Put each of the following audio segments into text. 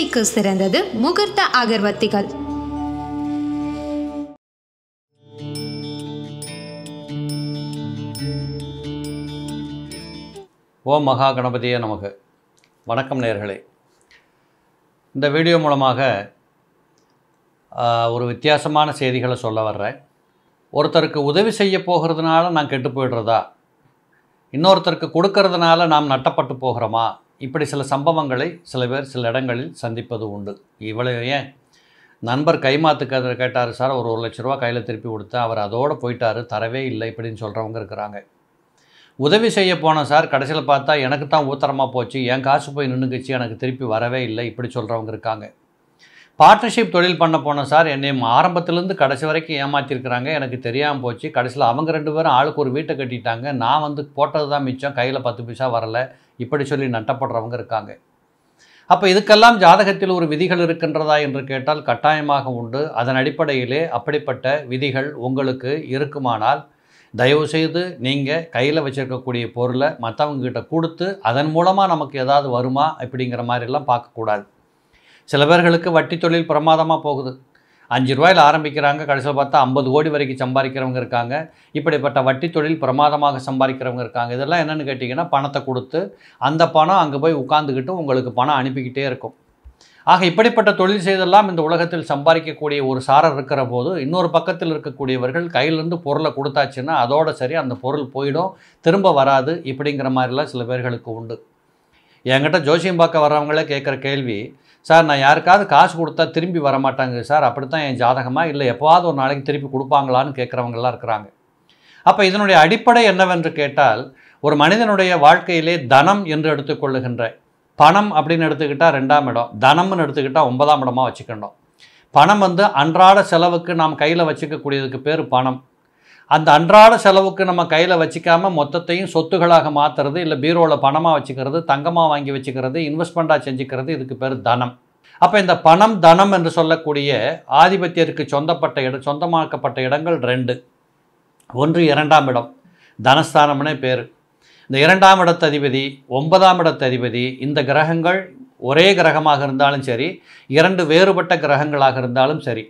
பூஜைக்கு சிறந்தது முகூர்த்த அகர்வத்திகள். ஓம் மகா கணபதியே நமக்கு. வணக்கம் நேர்களே. இந்த வீடியோ மூலமாக ஒரு வித்தியாசமான செய்திகளை சொல்ல வர்றேன். ஒருத்தருக்கு உதவி செய்ய போகிறதுனால நான் கெட்டு போயிடுறதா? இன்னொருத்தருக்கு கொடுக்கறதுனால நாம் நட்டப்பட்டு போகிறோமா? இப்படி சில சம்பவங்களை சில பேர் சில இடங்களில் சந்திப்பது உண்டு. இவ்வளவு ஏன்? நண்பர் கைமாத்துக்கு கேட்டார் சார் ஒரு ஒரு லட்ச ரூபா கையில் திருப்பி கொடுத்து அவர் அதோடு போயிட்டார் தரவே இல்லை இப்படின்னு சொல்கிறவங்க இருக்கிறாங்க. உதவி செய்ய போனேன் சார். கடைசியில் பார்த்தா எனக்கு தான் ஊத்தரமாக போச்சு. என் காசு போய் நின்றுக்குச்சு எனக்கு திருப்பி வரவே இல்லை இப்படி சொல்கிறவங்க இருக்காங்க. பார்ட்னர்ஷிப் தொழில் பண்ண போனேன் சார் என்னை ஆரம்பத்துலேருந்து கடைசி வரைக்கும் ஏமாற்றிருக்கிறாங்க எனக்கு தெரியாமல் போச்சு. கடைசியில் அவங்க ரெண்டு பேரும் ஆளுக்கு ஒரு வீட்டை கட்டிட்டாங்க. நான் வந்து போட்டது தான் மிச்சம். கையில் பத்து பைசா வரல. இப்படி சொல்லி நட்டப்படுறவங்க இருக்காங்க. அப்போ இதுக்கெல்லாம் ஜாதகத்தில் ஒரு விதிகள் இருக்கின்றதா என்று கேட்டால் கட்டாயமாக உண்டு. அதன் அடிப்படையிலே அப்படிப்பட்ட விதிகள் உங்களுக்கு இருக்குமானால் தயவு செய்து நீங்கள் கையில் வச்சுருக்கக்கூடிய பொருளை மற்றவங்ககிட்ட கொடுத்து அதன் மூலமாக நமக்கு ஏதாவது வருமா? அப்படிங்கிற மாதிரிலாம் பார்க்கக்கூடாது. சில பேர்களுக்கு வட்டி தொழில் பிரமாதமாக போகுது. அஞ்சு ரூபாயில் ஆரம்பிக்கிறாங்க கடைசியில் பார்த்தா ஐம்பது கோடி வரைக்கும் சம்பாதிக்கிறவங்க இருக்காங்க. இப்படிப்பட்ட வட்டி தொழில் பிரமாதமாக சம்பாதிக்கிறவங்க இருக்காங்க. இதெல்லாம் என்னென்னு கேட்டிங்கன்னா பணத்தை கொடுத்து அந்த பணம் அங்கே போய் உட்காந்துக்கிட்டு உங்களுக்கு பணம் அனுப்பிக்கிட்டே இருக்கும். ஆக இப்படிப்பட்ட தொழில் செய்தெல்லாம் இந்த உலகத்தில் சம்பாதிக்கக்கூடிய ஒரு சாரர் இருக்கிற போது இன்னொரு பக்கத்தில் இருக்கக்கூடியவர்கள் கையிலேருந்து பொருளை கொடுத்தாச்சுன்னா அதோட சரி அந்த பொருள் போயிடும் திரும்ப வராது இப்படிங்கிற மாதிரிலாம் சில பேர்களுக்கு உண்டு. என்கிட்ட ஜோசியம் பார்க்க வர்றவங்களே கேட்குற கேள்வி சார் நான் யாருக்காவது காசு கொடுத்தா திரும்பி வர மாட்டாங்க சார். அப்படித்தான் என் ஜாதகமாக இல்லை எப்போவாவது ஒரு நாளைக்கு திருப்பி கொடுப்பாங்களான்னு கேட்குறவங்களாம் இருக்கிறாங்க. அப்போ இதனுடைய அடிப்படை என்னவென்று கேட்டால் ஒரு மனிதனுடைய வாழ்க்கையிலே தனம் என்று எடுத்துக்கொள்ளுகின்ற பணம் அப்படின்னு எடுத்துக்கிட்டால் ரெண்டாம் இடம் தனம்னு எடுத்துக்கிட்டால் ஒன்பதாம் இடமாக வச்சுக்கணும். பணம் வந்து அன்றாட செலவுக்கு நாம் கையில் வச்சுக்கக்கூடியதுக்கு பேர் பணம். அந்த அன்றாட செலவுக்கு நம்ம கையில் வச்சுக்காமல் மொத்தத்தையும் சொத்துகளாக மாற்றுறது இல்லை பீரோவில் பணமாக வச்சுக்கிறது தங்கமாக வாங்கி வச்சுக்கிறது இன்வெஸ்ட்மெண்ட்டாக செஞ்சுக்கிறது இதுக்கு பேர் தனம். அப்போ இந்த பணம் தனம் என்று சொல்லக்கூடிய ஆதிபத்தியருக்கு சொந்தப்பட்ட இடம் சொந்தமாக்கப்பட்ட இடங்கள் ரெண்டு. ஒன்று இரண்டாம் இடம் தனஸ்தானம்னே பேர். இந்த இரண்டாம் இடத்து அதிபதி ஒன்பதாம் இடத்து அதிபதி இந்த கிரகங்கள் ஒரே கிரகமாக இருந்தாலும் சரி இரண்டு வேறுபட்ட கிரகங்களாக இருந்தாலும் சரி.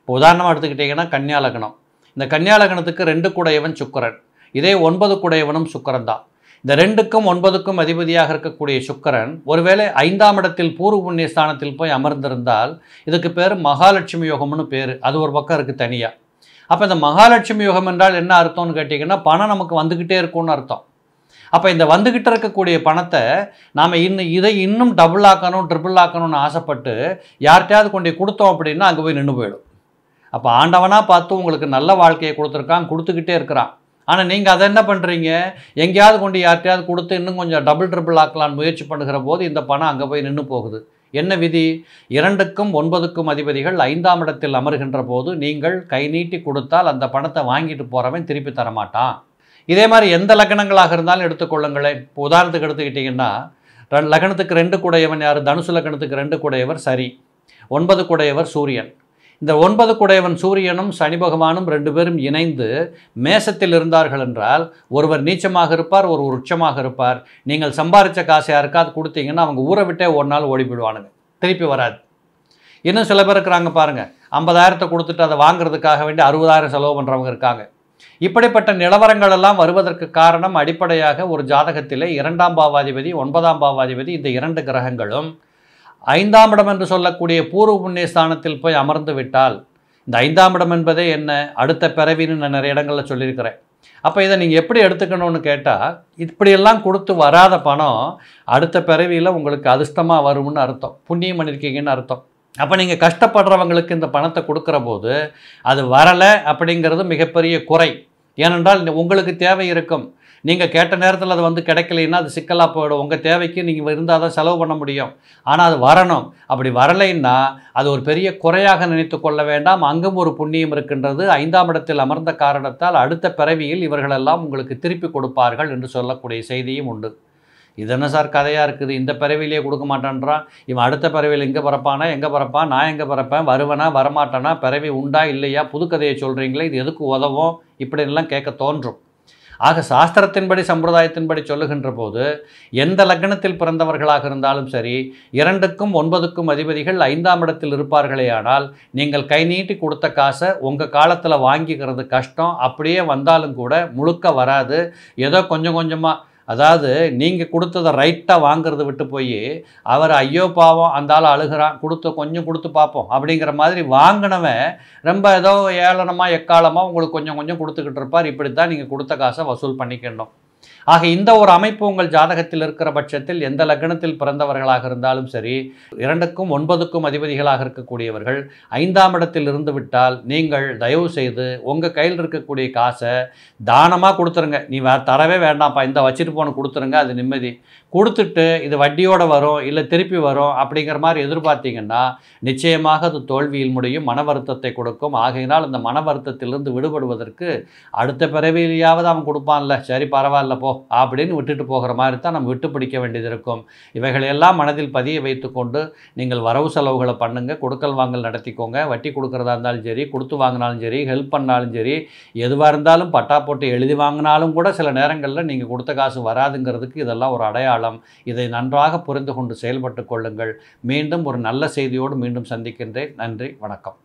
இப்போ உதாரணமாக எடுத்துக்கிட்டிங்கன்னா கன்னியா லக்னம். இந்த கன்னியாலகணத்துக்கு ரெண்டு குடையவன் சுக்கரன். இதே ஒன்பது குடையவனும் சுக்கரன் தான் இந்த ரெண்டுக்கும் ஒன்பதுக்கும் அதிபதியாக இருக்கக்கூடிய சுக்கரன் ஒருவேளை ஐந்தாம் இடத்தில் பூர்வ புண்ணிய ஸ்தானத்தில் போய் அமர்ந்திருந்தால் இதுக்கு பேர் மகாலட்சுமி யோகம்னு பேர். அது ஒரு பக்கம் இருக்குது தனியாக அப்போ இந்த மகாலட்சுமி யோகம் என்றால் என்ன அர்த்தம்னு கேட்டிங்கன்னா பணம் நமக்கு வந்துக்கிட்டே இருக்கும்னு அர்த்தம். அப்போ இந்த வந்துக்கிட்டு இருக்கக்கூடிய பணத்தை நாம் இன்னும் இதை இன்னும் டபுள் ஆக்கணும் ட்ரிபிள் ஆக்கணும்னு ஆசைப்பட்டு யார்கிட்டயாவது கொண்டு கொடுத்தோம் அப்படின்னா அங்கே போய் நின்று போயிடும். அப்போ ஆண்டவனாக பார்த்து உங்களுக்கு நல்ல வாழ்க்கையை கொடுத்துருக்கான் கொடுத்துக்கிட்டே இருக்கிறான். ஆனால் நீங்கள் அதை என்ன பண்ணுறீங்க எங்கேயாவது கொண்டு யார்கிட்டையாவது கொடுத்து இன்னும் கொஞ்சம் டபுள் ட்ரிபிள் ஆக்கலான்னு முயற்சி பண்ணுகிற போது இந்த பணம் அங்கே போய் நின்று போகுது. என்ன விதி? இரண்டுக்கும் ஒன்பதுக்கும் அதிபதிகள் ஐந்தாம் இடத்தில் அமர்கின்ற போது நீங்கள் கை நீட்டி கொடுத்தால் அந்த பணத்தை வாங்கிட்டு போகிறவன் திருப்பி தரமாட்டான். இதே மாதிரி எந்த லக்னங்களாக இருந்தாலும் எடுத்துக்கொள்ளுங்களேன் இப்போ உதாரணத்துக்கு எடுத்துக்கிட்டிங்கன்னா ரெண்டு லக்னத்துக்கு ரெண்டு குடையவன் யார்? தனுசு லக்னத்துக்கு ரெண்டு குடையவர் சரி. ஒன்பது குடையவர் சூரியன். இந்த ஒன்பது குடையவன் சூரியனும் சனி பகவானும் ரெண்டு பேரும் இணைந்து மேசத்தில் இருந்தார்கள் என்றால் ஒருவர் நீச்சமாக இருப்பார் ஒரு உச்சமாக இருப்பார். நீங்கள் சம்பாரித்த காசு யாருக்காவது கொடுத்தீங்கன்னா அவங்க ஊரை விட்டே ஒரு நாள் ஓடி போயிடுவானுங்க. திருப்பி வராது. இன்னும் சில பேர் இருக்கிறாங்க பாருங்கள் ஐம்பதாயிரத்தை கொடுத்துட்டு அதை வாங்குறதுக்காக வேண்டி அறுபதாயிரம் செலவு பண்ணுறவங்க இருக்காங்க. இப்படிப்பட்ட நிலவரங்கள் எல்லாம் வருவதற்கு காரணம் அடிப்படையாக ஒரு ஜாதகத்திலே இரண்டாம் பாவாதிபதி ஒன்பதாம் பாவாதிபதி இந்த இரண்டு கிரகங்களும் ஐந்தாம் இடம் என்று சொல்லக்கூடிய பூர்வ புண்ணிய ஸ்தானத்தில் போய் அமர்ந்து விட்டால் இந்த ஐந்தாம் இடம் என்பதே என்ன? அடுத்த பிறவின்னு நான் நிறைய இடங்களில் சொல்லியிருக்கிறேன். அப்போ இதை நீங்கள் எப்படி எடுத்துக்கணும்னு கேட்டால் இப்படியெல்லாம் கொடுத்து வராத பணம் அடுத்த பிறவியில் உங்களுக்கு அதிர்ஷ்டமாக வரும்னு அர்த்தம். புண்ணியம் பண்ணியிருக்கீங்கன்னு அர்த்தம். அப்போ நீங்கள் கஷ்டப்படுறவங்களுக்கு இந்த பணத்தை கொடுக்குற போது அது வரலை அப்படிங்கிறது மிகப்பெரிய குறை. ஏனென்றால் உங்களுக்கு தேவை இருக்கும். நீங்கள் கேட்ட நேரத்தில் அது வந்து கிடைக்கலைன்னா அது சிக்கலாக போயிடும். உங்கள் தேவைக்கு நீங்கள் இருந்தால் தான் செலவு பண்ண முடியும். ஆனால் அது வரணும். அப்படி வரலைன்னா அது ஒரு பெரிய குறையாக நினைத்து கொள்ள வேண்டாம். அங்கும் ஒரு புண்ணியம் இருக்கின்றது. ஐந்தாம் இடத்தில் அமர்ந்த காரணத்தால் அடுத்த பிறவியில் இவர்களெல்லாம் உங்களுக்கு திருப்பி கொடுப்பார்கள் என்று சொல்லக்கூடிய செய்தியும் உண்டு. இது என்ன சார் கதையாக இருக்குது? இந்த பிறவிலேயே கொடுக்க மாட்டேன்றான் இவன் அடுத்த பிறவியில் எங்கே பிறப்பானா? எங்கே பிறப்பான்? நான் எங்கே பிறப்பேன்? வருவனா? வரமாட்டானா? பிறவி உண்டா? இல்லையா? புது கதையை சொல்கிறீங்களே இது எதுக்கு உதவும்? இப்படின்லாம் கேட்க தோன்றும். ஆக சாஸ்திரத்தின்படி சம்பிரதாயத்தின்படி சொல்லுகின்ற போது எந்த லக்னத்தில் பிறந்தவர்களாக இருந்தாலும் சரி இரண்டுக்கும் ஒன்பதுக்கும் அதிபதிகள் ஐந்தாம் இடத்தில் இருப்பார்களே ஆனால் நீங்கள் கை நீட்டி கொடுத்த காசை உங்கள் காலத்தில் வாங்கிக்கிறது கஷ்டம் அப்படியே வந்தாலும் கூட முழுக்க வராது. ஏதோ கொஞ்சம் கொஞ்சமாக அதாவது நீங்கள் கொடுத்ததை ரைட்டாக வாங்குறத விட்டு போய் அவர் ஐயோ பாவம் அந்த ஆள் அழுகிறான் கொடுத்து கொஞ்சம் கொடுத்து பார்ப்போம் அப்படிங்கிற மாதிரி வாங்கினவன் ரொம்ப ஏதோ ஏளனமாக எக்காலமாக உங்களுக்கு கொஞ்சம் கொஞ்சம் கொடுத்துக்கிட்டு இருப்பார். இப்படி தான் நீங்கள் கொடுத்த காசை வசூல் பண்ணிக்கணும். ஆக இந்த ஒரு அமைப்பு உங்கள் ஜாதகத்தில் இருக்கிற பட்சத்தில் எந்த லக்னத்தில் பிறந்தவர்களாக இருந்தாலும் சரி இரண்டுக்கும் ஒன்பதுக்கும் அதிபதிகளாக இருக்கக்கூடியவர்கள் ஐந்தாம் இடத்தில் இருந்து விட்டால் நீங்கள் தயவு செய்து உங்கள் கையில் இருக்கக்கூடிய காசை தானமாக கொடுத்துருங்க. நீ வே தரவே வேண்டாம்ப்பா இந்த வச்சுட்டு போன கொடுத்துருங்க அது நிம்மதி. கொடுத்துட்டு இது வட்டியோடு வரும் இல்லை திருப்பி வரும் அப்படிங்கிற மாதிரி எதிர்பார்த்தீங்கன்னா நிச்சயமாக அது தோல்வியில் முடியும் மன வருத்தத்தை கொடுக்கும். ஆகையினால் இந்த மன வருத்தத்திலிருந்து விடுபடுவதற்கு அடுத்த பிறவியிலையாவது அவன் கொடுப்பான்ல. சரி பரவாயில்ல போ. அப்படின்னு விட்டுட்டு போகிற மாதிரி தான் நம்ம விட்டு பிடிக்க வேண்டியது இருக்கும். இவைகளையெல்லாம் மனதில் பதிய வைத்துக்கொண்டு நீங்கள் வரவு செலவுகளை பண்ணுங்கள் கொடுக்கல் வாங்கல் நடத்திக்கோங்க. வட்டி கொடுக்குறதா இருந்தாலும் சரி கொடுத்து வாங்கினாலும் சரி ஹெல்ப் பண்ணாலும் சரி எதுவாக இருந்தாலும் பட்டா போட்டு எழுதி வாங்கினாலும் கூட சில நேரங்களில் நீங்கள் கொடுத்த காசு வராதுங்கிறதுக்கு இதெல்லாம் ஒரு அடையாளம். இதை நன்றாக புரிந்து கொண்டு செயல்பட்டு கொள்ளுங்கள். மீண்டும் ஒரு நல்ல செய்தியோடு மீண்டும் சந்திக்கின்றேன். நன்றி வணக்கம்.